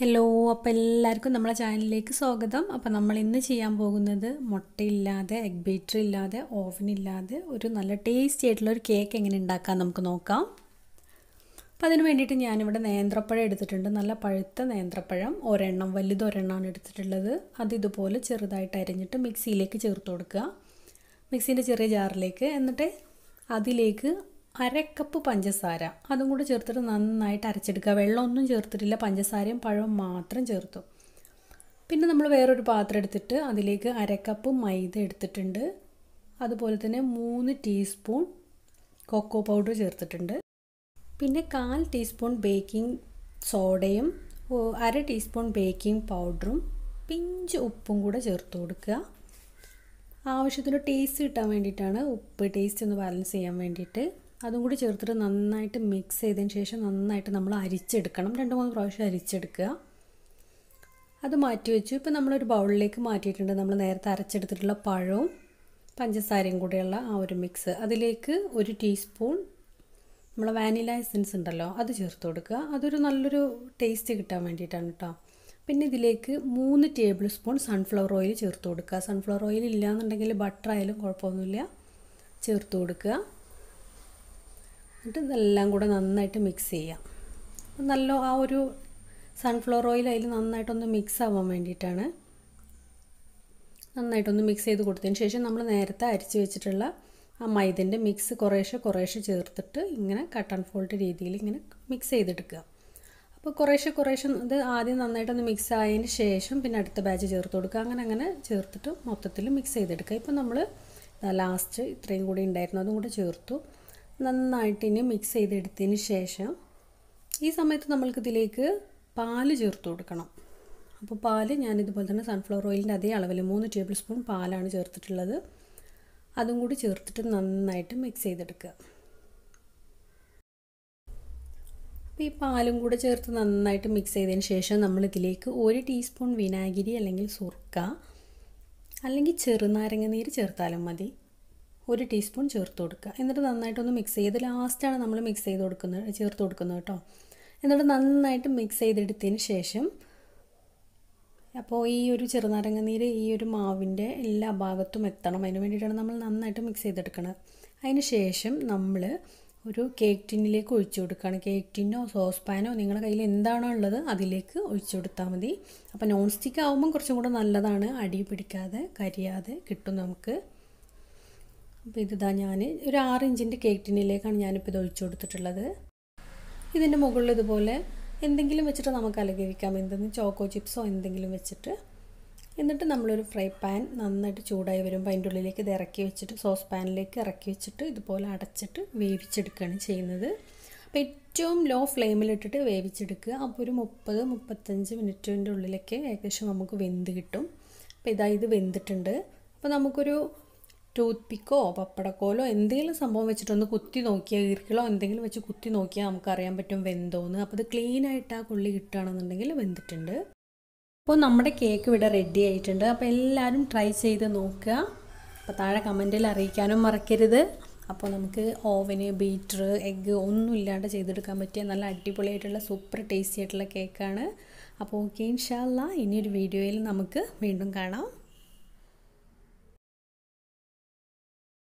Hello അപ്പോൾ എല്ലാവർക്കും നമ്മളെ ചാനലിലേക്ക് സ്വാഗതം. അപ്പോൾ നമ്മൾ ഇന്ന് ചെയ്യാൻ പോകുന്നത് മുട്ടയില്ലാതെ എഗ് ബീറ്റർ ഇല്ലാതെ ഓവനില്ലാതെ ഒരു നല്ല ടേസ്റ്റി ആയിട്ടുള്ള ഒരു കേക്ക് എങ്ങനെ ഉണ്ടാക്കാൻ നമുക്ക് നോക്കാം. അപ്പോൾ അതിന് വേണ്ടിയിട്ട് ഞാനിവിടെ നേന്ത്രപ്പഴം എടുത്തിട്ടുണ്ട്. നല്ല പഴുത്ത നേന്ത്രപ്പഴം. ഒരെണ്ണം വലുത് ഒരെണ്ണമാണ് എടുത്തിട്ടുള്ളത്. അത് ഇതുപോലെ ചെറുതായിട്ട് അരിഞ്ഞിട്ട് മിക്സിയിലേക്ക് ചേർത്ത് കൊടുക്കുക. മിക്സീന്റെ ചെറിയ ജാറിലേക്ക് എന്നിട്ട് അതിലേക്ക് അരക്കപ്പ് പഞ്ചസാര. അതും കൂടെ ചേർത്തിട്ട് നന്നായിട്ട് അരച്ചെടുക്കുക. വെള്ളമൊന്നും ചേർത്തിട്ടില്ല. പഞ്ചസാരയും പഴവും മാത്രം ചേർത്തു. പിന്നെ നമ്മൾ വേറൊരു പാത്രം എടുത്തിട്ട് അതിലേക്ക് അരക്കപ്പ് മൈദ എടുത്തിട്ടുണ്ട്. അതുപോലെ തന്നെ മൂന്ന് ടീസ്പൂൺ കൊക്കോ പൗഡർ ചേർത്തിട്ടുണ്ട്. പിന്നെ കാൽ ടീസ്പൂൺ ബേക്കിംഗ് സോഡയും അര ടീസ്പൂൺ ബേക്കിംഗ് പൗഡറും പിഞ്ച് ഉപ്പും കൂടെ ചേർത്ത് കൊടുക്കുക. ആവശ്യത്തിന് ടേസ്റ്റ് കിട്ടാൻ വേണ്ടിയിട്ടാണ് ഉപ്പ് ടേസ്റ്റ് ഒന്ന് ബാലൻസ് ചെയ്യാൻ വേണ്ടിയിട്ട്. അതും കൂടി ചേർത്തിട്ട് നന്നായിട്ട് മിക്സ് ചെയ്തതിന് ശേഷം നന്നായിട്ട് നമ്മൾ അരിച്ചെടുക്കണം. രണ്ട് മൂന്ന് പ്രാവശ്യം അരിച്ചെടുക്കുക. അത് മാറ്റി വെച്ചു. ഇപ്പോൾ നമ്മളൊരു ബൗളിലേക്ക് മാറ്റിയിട്ടുണ്ട്. നമ്മൾ നേരത്തെ അരച്ചെടുത്തിട്ടുള്ള പഴവും പഞ്ചസാരയും കൂടെയുള്ള ആ ഒരു മിക്സ് അതിലേക്ക് ഒരു ടീസ്പൂൺ നമ്മൾ വാനില എസൻസ് ഉണ്ടല്ലോ അത് ചേർത്ത് കൊടുക്കുക. അതൊരു നല്ലൊരു ടേസ്റ്റ് കിട്ടാൻ വേണ്ടിയിട്ടാണ് കേട്ടോ പിന്നെ ഇതിലേക്ക് മൂന്ന് ടേബിൾ സ്പൂൺ സൺഫ്ലവർ ഓയിൽ ചേർത്ത് കൊടുക്കുക. സൺഫ്ലവർ ഓയിൽ ഇല്ലയെന്നുണ്ടെങ്കിൽ ബട്ടർ ആയാലും കുഴപ്പമൊന്നുമില്ല. ചേർത്ത് കൊടുക്കുക. എന്നിട്ട് ഇതെല്ലാം കൂടെ നന്നായിട്ട് മിക്സ് ചെയ്യാം. നല്ല ആ ഒരു സൺഫ്ലവർ ഓയിൽ അതിൽ നന്നായിട്ടൊന്ന് മിക്സ് ആവാൻ വേണ്ടിയിട്ടാണ് നന്നായിട്ടൊന്ന് മിക്സ് ചെയ്ത് കൊടുത്തതിന് ശേഷം നമ്മൾ നേരത്തെ അരിച്ച് വെച്ചിട്ടുള്ള ആ മൈദന്റെ മിക്സ് കുറേശ്ശെ കുറേശ്ശെ ചേർത്തിട്ട് ഇങ്ങനെ കട്ട് ആൻഡ് ഫോൾഡ് രീതിയിൽ ഇങ്ങനെ മിക്സ് ചെയ്തെടുക്കുക. അപ്പോൾ കുറേശ്ശെ കുറേശ്ശെ ഇത് ആദ്യം നന്നായിട്ടൊന്ന് മിക്സ് ആയതിന് ശേഷം പിന്നെ അടുത്ത ബാച്ച് ചേർത്ത് കൊടുക്കുക. അങ്ങനെ അങ്ങനെ ചേർത്തിട്ട് മൊത്തത്തിൽ മിക്സ് ചെയ്തെടുക്കുക. ഇപ്പോൾ നമ്മൾ ലാസ്റ്റ് ഇത്രയും കൂടി ഉണ്ടായിരുന്നു. അതും കൂടെ ചേർത്തു. നന്നായിട്ട് ഇനി മിക്സ് ചെയ്തെടുത്തതിന് ശേഷം ഈ സമയത്ത് നമ്മൾക്കിതിലേക്ക് പാൽ ചേർത്ത് കൊടുക്കണം. അപ്പോൾ പാൽ ഞാനിതുപോലെ തന്നെ സൺഫ്ലവർ ഓയിലിന്റെ അതേ അളവിൽ മൂന്ന് ടേബിൾ സ്പൂൺ പാലാണ് ചേർത്തിട്ടുള്ളത്. അതും കൂടി ചേർത്തിട്ട് നന്നായിട്ട് മിക്സ് ചെയ്തെടുക്കുക. അപ്പോൾ ഈ പാലും കൂടെ ചേർത്ത് നന്നായിട്ട് മിക്സ് ചെയ്തതിന് ശേഷം നമ്മളിതിലേക്ക് ഒരു ടീസ്പൂൺ വിനാഗിരി അല്ലെങ്കിൽ സുർക്ക അല്ലെങ്കിൽ ചെറുനാരങ്ങ നീര് ചേർത്താലും മതി. ഒരു ടീസ്പൂൺ ചേർത്ത് കൊടുക്കുക. എന്നിട്ട് നന്നായിട്ടൊന്ന് മിക്സ് ചെയ്ത് ലാസ്റ്റാണ് നമ്മൾ മിക്സ് ചെയ്ത് കൊടുക്കുന്നത് ചേർത്ത് കൊടുക്കുന്നത് കേട്ടോ. എന്നിട്ട് നന്നായിട്ട് മിക്സ് ചെയ്തെടുത്തതിന് ശേഷം അപ്പോൾ ഈ ഒരു ചെറുനാരങ്ങ നീര് ഈ ഒരു മാവിന്റെ എല്ലാ ഭാഗത്തും എത്തണം. അതിന് വേണ്ടിയിട്ടാണ് നമ്മൾ നന്നായിട്ട് മിക്സ് ചെയ്തെടുക്കുന്നത് അതിന് ശേഷം നമ്മൾ ഒരു കേക്ക് ടിന്നിലേക്ക് ഒഴിച്ചു കൊടുക്കുകയാണ്. കേക്ക് ടിന്നോ സോസ് പാനോ നിങ്ങളുടെ കയ്യിൽ എന്താണോ ഉള്ളത് അതിലേക്ക് ഒഴിച്ചു കൊടുത്താൽ മതി. അപ്പോൾ നോൺ സ്റ്റിക്ക് ആകുമ്പം കുറച്ചും കൂടെ നല്ലതാണ്. അടി പിടിക്കാതെ കരിയാതെ കിട്ടും നമുക്ക്. അപ്പോൾ ഇതാ ഞാൻ. ഒരു ആറ് ഇഞ്ചിന്റെ കേക്ക് ടിന്നിലേക്കാണ് ഞാനിപ്പോൾ ഇത് ഒഴിച്ചു കൊടുത്തിട്ടുള്ളത്. ഇതിന്റെ മുകളിൽ ഇതുപോലെ എന്തെങ്കിലും വെച്ചിട്ട് നമുക്ക് അലങ്കരിക്കാം. എന്തെങ്കിലും ചോക്കോ ചിപ്സോ എന്തെങ്കിലും വെച്ചിട്ട്. എന്നിട്ട് നമ്മളൊരു ഫ്രൈ പാൻ നന്നായിട്ട് ചൂടായി വരുമ്പോൾ അതിന്റെ ഉള്ളിലേക്ക് ഇത് ഇറക്കി വെച്ചിട്ട് സോസ് പാനിലേക്ക് ഇറക്കി വെച്ചിട്ട് ഇതുപോലെ അടച്ചിട്ട് വേവിച്ചെടുക്കുകയാണ് ചെയ്യുന്നത്. അപ്പോൾ ഏറ്റവും ലോ ഫ്ലെയിമിലിട്ടിട്ട് വേവിച്ചെടുക്കുക. അപ്പോൾ ഒരു മുപ്പത് മുപ്പത്തഞ്ച് മിനിറ്റിന്റെ ഉള്ളിലേക്ക് ഏകദേശം നമുക്ക് വെന്ത് കിട്ടും. അപ്പോൾ ഇതാ ഇത് വെന്തിട്ടുണ്ട്. അപ്പോൾ നമുക്കൊരു ടൂത്ത് പിക്കോ പപ്പടക്കോലോ എന്തെങ്കിലും സംഭവം വെച്ചിട്ടൊന്ന് കുത്തി നോക്കിയാൽ ഈർക്കിളോ എന്തെങ്കിലും വെച്ച് കുത്തി നോക്കിയാൽ നമുക്കറിയാൻ പറ്റും വെന്തോന്ന്. അപ്പോൾ ഇത് ക്ലീൻ ആയിട്ട് ആ കൊള്ളി കിട്ടുകയാണെന്നുണ്ടെങ്കിൽ വെന്തിട്ടുണ്ട്. അപ്പോൾ നമ്മുടെ കേക്ക് ഇവിടെ റെഡി ആയിട്ടുണ്ട്. അപ്പോൾ എല്ലാവരും ട്രൈ ചെയ്ത് നോക്കുക. അപ്പോൾ താഴെ കമന്റിൽ അറിയിക്കാനും മറക്കരുത്. അപ്പോൾ നമുക്ക് ഓവന് ബീറ്റർ എഗ്ഗ് ഒന്നും ഇല്ലാണ്ട് ചെയ്തെടുക്കാൻ പറ്റിയ നല്ല അടിപൊളിയായിട്ടുള്ള സൂപ്പർ ടേസ്റ്റി ആയിട്ടുള്ള കേക്കാണ് അപ്പോൾ ഓക്കെ ഇൻഷാല്ല ഇനിയൊരു വീഡിയോയിൽ നമുക്ക് വീണ്ടും കാണാം.